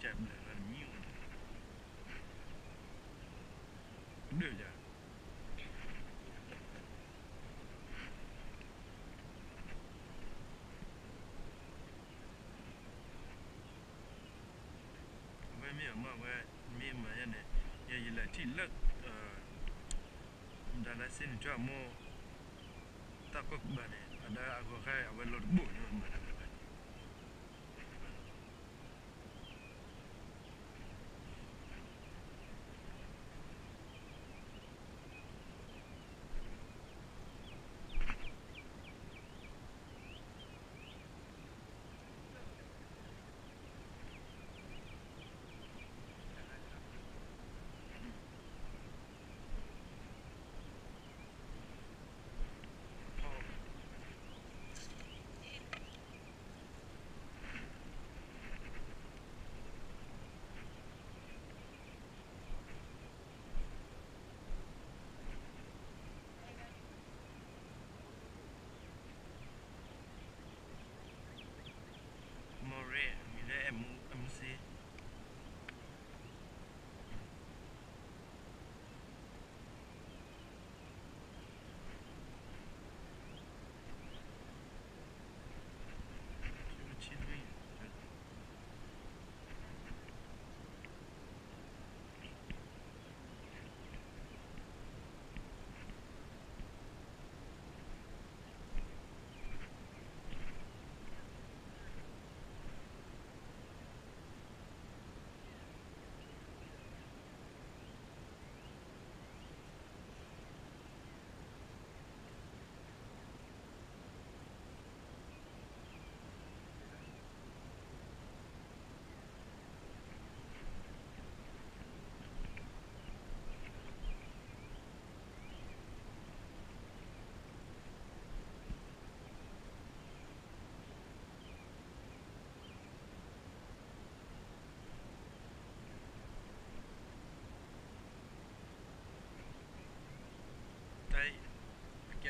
Хотя, бля, жармила. Блядь. mia ma wa mi mo ta ko ada ago ga ya lor bo ne ma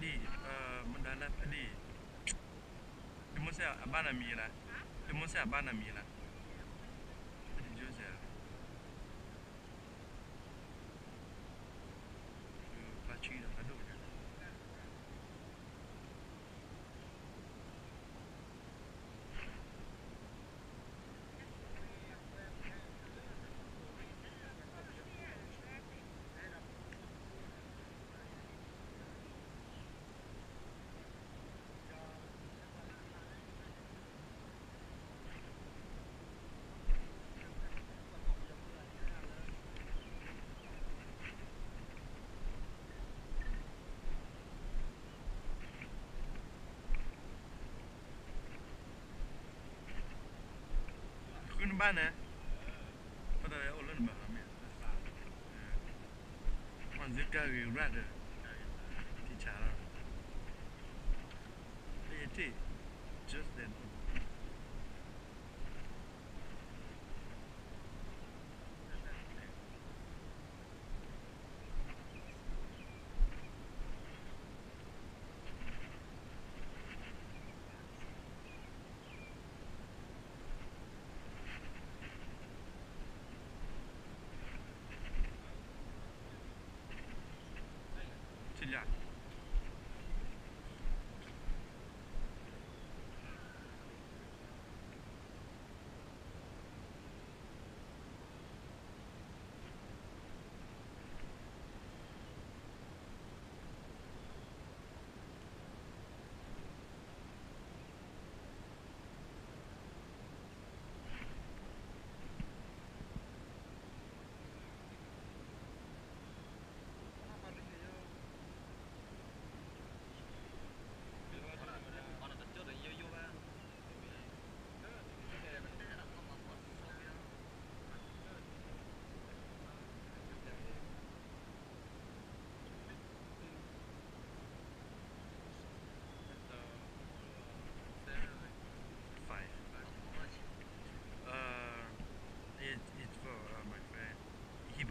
ni eh, mendana tadi. Demo saya abang nak mira Demo saya abang nak mira lah. Jujur banner for the Olympic the Gary teacher. Just then.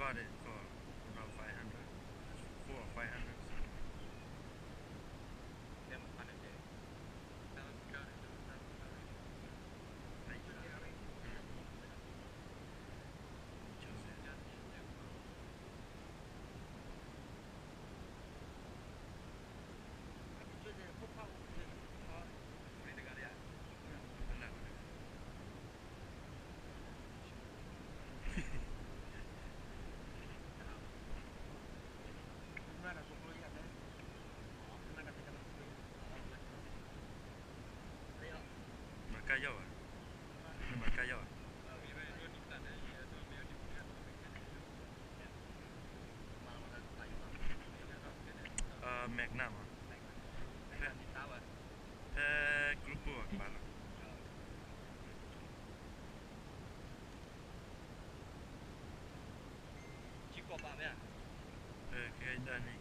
He bought it jauh ah. Makan jauh. Uh, Magnum Eh, grupo akbar. Chico Pavia. Eh, ya. uh, kaya ni.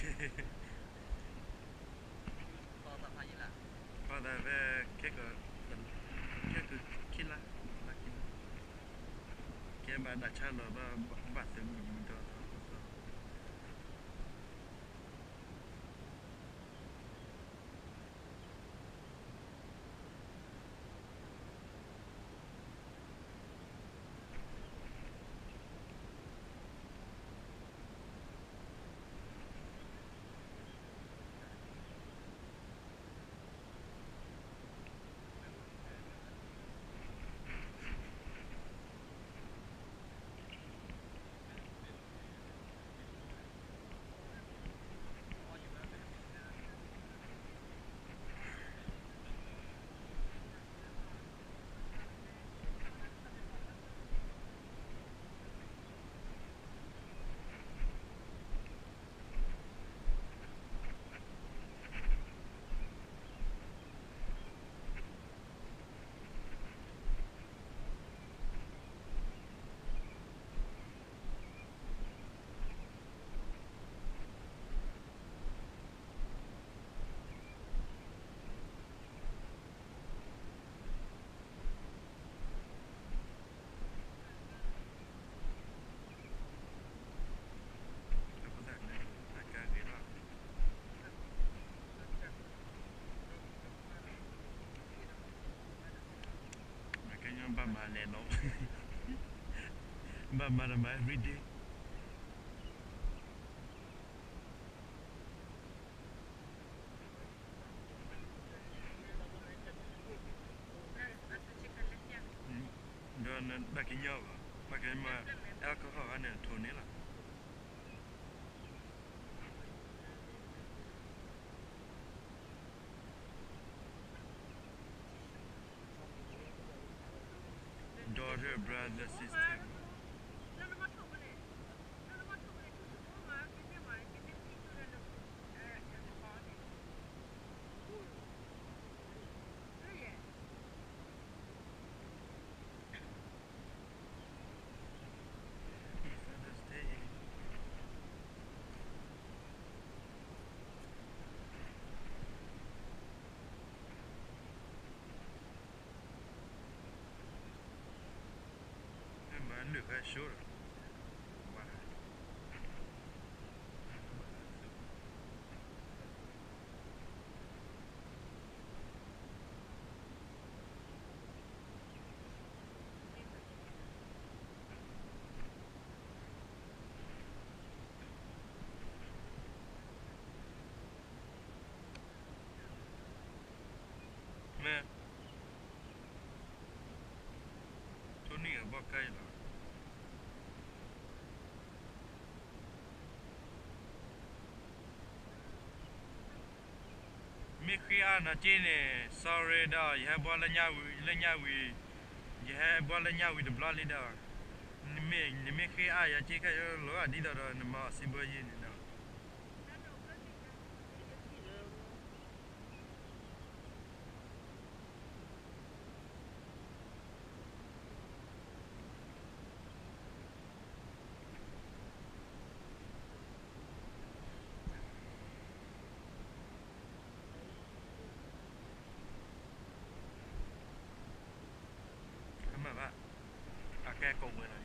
Hehehe mà đặt ra là bắt từng mình thôi mba ma lelo mba mara ma every day Doon bakit nyawa, bakit ma alcohol anh em anen tunila. This is shoulda, got shoulder. မိခရီးအနာတင်းနေစာရဒါယဟဘလညာဝီလညာဝီယဟဘလညာဝီဒဘလလီဒါနိမေနိမေခရီးအယာချိကရောလောအဒီတော်နမစင်ဘယင်း cùng rồi